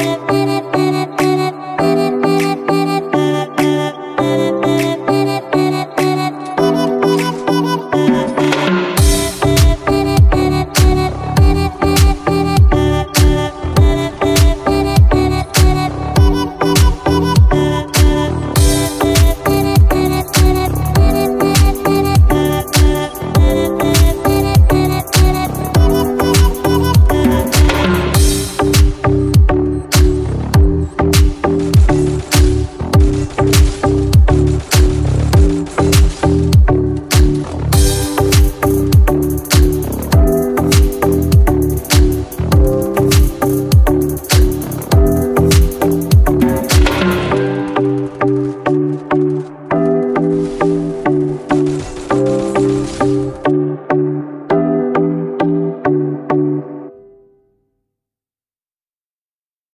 never